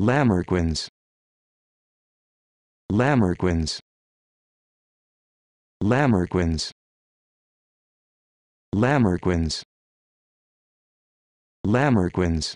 Lamerquins Lamerquins Lamerquins Lamerquins Lamerquins